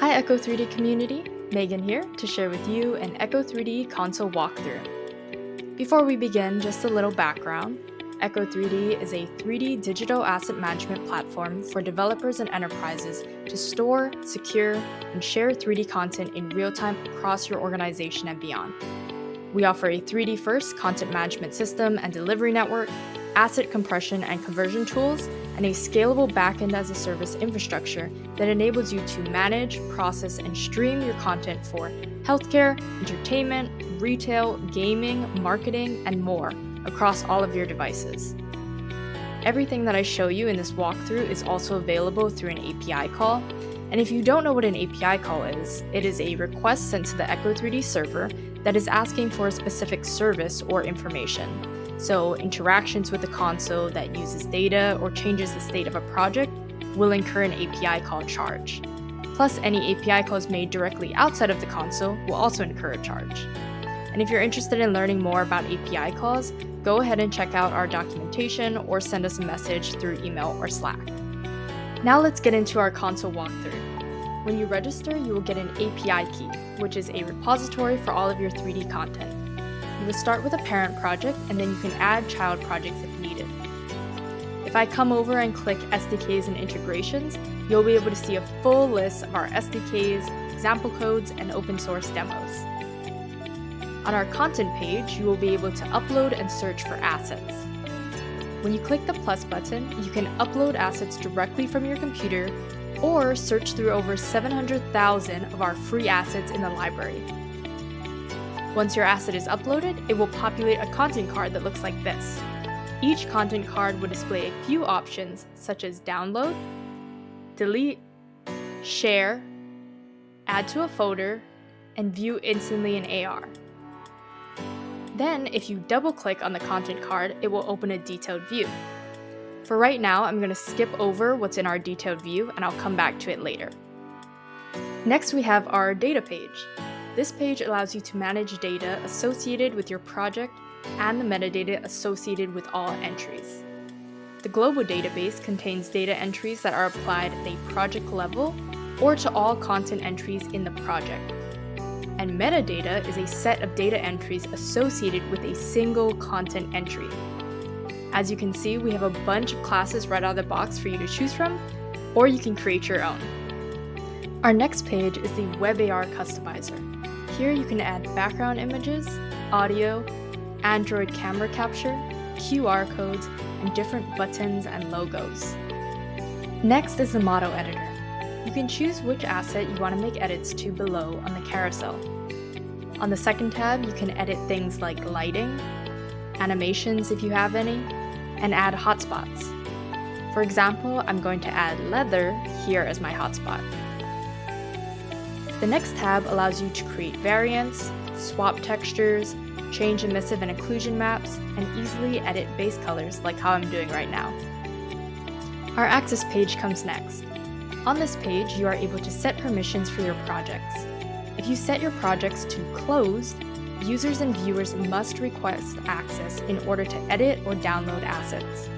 Hi Echo 3D community, Megan here to share with you an Echo 3D console walkthrough. Before we begin, just a little background. Echo 3D is a 3D digital asset management platform for developers and enterprises to store, secure, and share 3D content in real time across your organization and beyond. We offer a 3D first content management system and delivery network, asset compression and conversion tools, and a scalable backend as a service infrastructure that enables you to manage, process, and stream your content for healthcare, entertainment, retail, gaming, marketing, and more across all of your devices. Everything that I show you in this walkthrough is also available through an API call. And if you don't know what an API call is, it is a request sent to the Echo 3D server that is asking for a specific service or information. So, interactions with the console that uses data or changes the state of a project will incur an API call charge. Plus, any API calls made directly outside of the console will also incur a charge. And if you're interested in learning more about API calls, go ahead and check out our documentation or send us a message through email or Slack. Now let's get into our console walkthrough. When you register, you will get an API key, which is a repository for all of your 3D content. You will start with a parent project and then you can add child projects if needed. If I come over and click SDKs and integrations, you'll be able to see a full list of our SDKs, example codes, and open source demos. On our content page, you will be able to upload and search for assets. When you click the plus button, you can upload assets directly from your computer or search through over 700,000 of our free assets in the library. Once your asset is uploaded, it will populate a content card that looks like this. Each content card will display a few options such as download, delete, share, add to a folder, and view instantly in AR. Then, if you double click on the content card, it will open a detailed view. For right now, I'm going to skip over what's in our detailed view and I'll come back to it later. Next, we have our data page. This page allows you to manage data associated with your project and the metadata associated with all entries. The global database contains data entries that are applied at a project level or to all content entries in the project and metadata is a set of data entries associated with a single content entry. As you can see, we have a bunch of classes right out of the box for you to choose from, or you can create your own. Our next page is the WebAR Customizer. Here you can add background images, audio, Android camera capture, QR codes, and different buttons and logos. Next is the model editor. You can choose which asset you want to make edits to below on the carousel. On the second tab, you can edit things like lighting, animations if you have any, and add hotspots. For example, I'm going to add leather here as my hotspot. The next tab allows you to create variants, swap textures, change emissive and occlusion maps, and easily edit base colors like how I'm doing right now. Our Access page comes next. On this page, you are able to set permissions for your projects. If you set your projects to closed, users and viewers must request access in order to edit or download assets.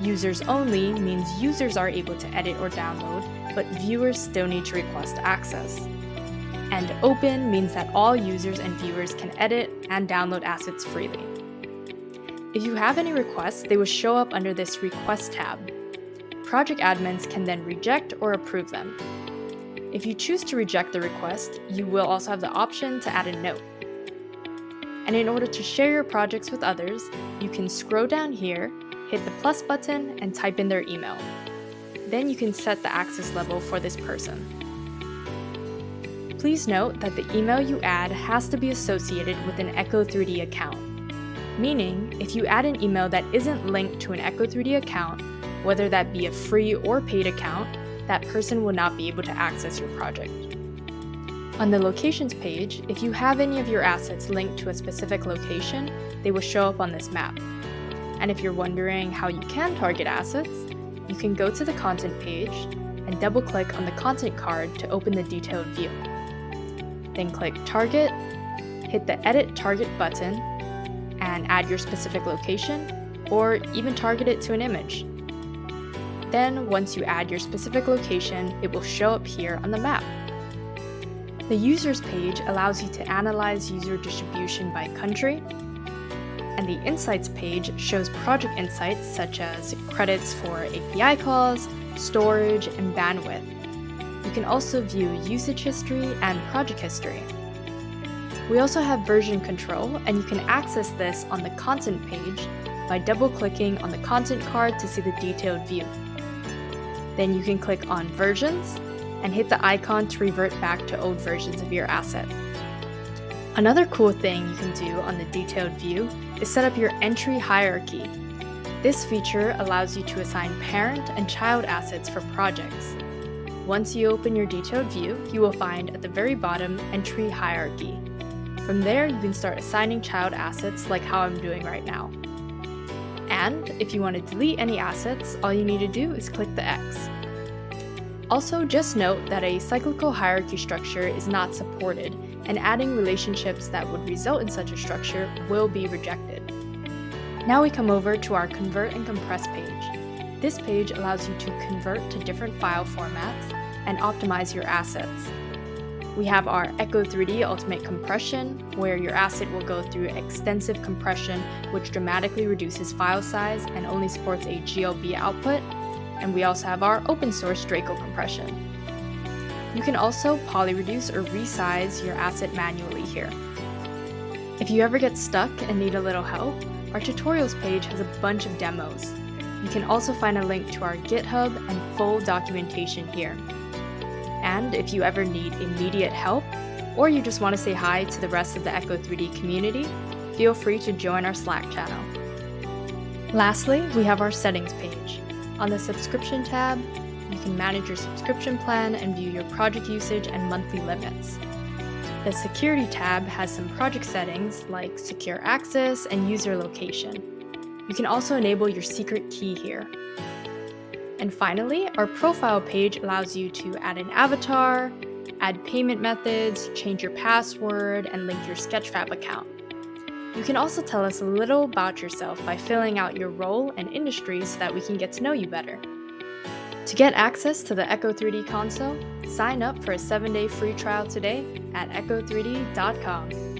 Users only means users are able to edit or download, but viewers still need to request access. And open means that all users and viewers can edit and download assets freely. If you have any requests, they will show up under this Request tab. Project admins can then reject or approve them. If you choose to reject the request, you will also have the option to add a note. And in order to share your projects with others, you can scroll down here, hit the plus button, and type in their email. Then you can set the access level for this person. Please note that the email you add has to be associated with an Echo 3D account. Meaning, if you add an email that isn't linked to an Echo 3D account, whether that be a free or paid account, that person will not be able to access your project. On the locations page, if you have any of your assets linked to a specific location, they will show up on this map. And if you're wondering how you can target assets, you can go to the content page and double click on the content card to open the detailed view. Then click Target, hit the Edit Target button, and add your specific location, or even target it to an image. Then, once you add your specific location, it will show up here on the map. The Users page allows you to analyze user distribution by country, and the Insights page shows project insights such as credits for API calls, storage, and bandwidth. You can also view usage history and project history. We also have version control, and you can access this on the content page by double-clicking on the content card to see the detailed view. Then you can click on Versions and hit the icon to revert back to old versions of your asset. Another cool thing you can do on the detailed view is set up your entry hierarchy. This feature allows you to assign parent and child assets for projects. Once you open your detailed view, you will find at the very bottom entry hierarchy. From there, you can start assigning child assets like how I'm doing right now. And if you want to delete any assets, all you need to do is click the X. Also, just note that a cyclical hierarchy structure is not supported, and adding relationships that would result in such a structure will be rejected. Now we come over to our Convert and Compress page. This page allows you to convert to different file formats and optimize your assets. We have our Echo 3D Ultimate Compression, where your asset will go through extensive compression, which dramatically reduces file size and only supports a GLB output and we also have our open source Draco compression. You can also polyreduce or resize your asset manually here. If you ever get stuck and need a little help, our tutorials page has a bunch of demos. You can also find a link to our GitHub and full documentation here. And if you ever need immediate help, or you just want to say hi to the rest of the Echo 3D community, feel free to join our Slack channel. Lastly, we have our settings page. On the subscription tab, you can manage your subscription plan and view your project usage and monthly limits. The Security tab has some project settings like secure access and user location. You can also enable your secret key here. And finally, our profile page allows you to add an avatar, add payment methods, change your password, and link your Sketchfab account. You can also tell us a little about yourself by filling out your role and industry so that we can get to know you better. To get access to the Echo 3D console, sign up for a 7 day free trial today at echo3d.com.